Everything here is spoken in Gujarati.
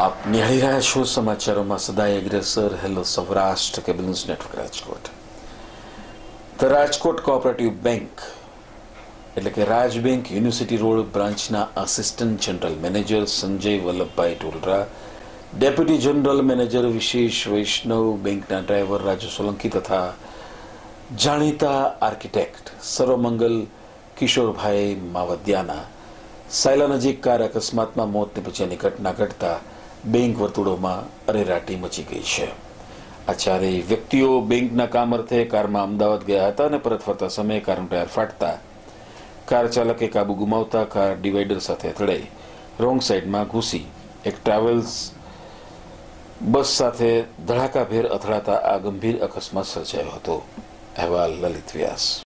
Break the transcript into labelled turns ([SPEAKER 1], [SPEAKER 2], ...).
[SPEAKER 1] આપ નિહાળી રહ્યા છો સમાચારોમાં સદાય અગ્રેસર. Hello, Saurashtra cable news network Rajkot. The Rajkot cooperative bank, એટલે કે રાજ બેંક યુનિવર્સિટી રોડ બ્રાન્ચના assistant general manager Sanjay Vallabhbhai Tolara deputy general manager Vishesh Vaishnav બેંકના ડ્રાઈવર રાજુ સોલંકી તથા જાણીતા આર્કિટેક્ટ સર્વમંગલ કિશોરભાઈ માવદિયાના. સાયલા નજીક કાર અકસ્માતમાં મોત નીપજ્યાની ઘટના ઘટતા બેંક વર્તુળોમાં અરેરાટી મચી ગઈ છે. આ ચારેય વ્યક્તિઓ બેંકના કામ અર્થે કારમાં અમદાવાદ ગયા હતા અને પરત ફરતા સમયે કારનું ટાયર ફાટતા કાર ચાલકે કાબુ ગુમાવતા કાર ડિવાઈડર સાથે અથડાઈ, રોંગ સાઈડમાં ઘૂસી. એક ટ્રાવેલ્સ બસ સાથે ધડાકાભેર અથડાતા આ ગંભીર અકસ્માત સર્જાયો હતો. અહેવાલ લલિત વ્યાસ.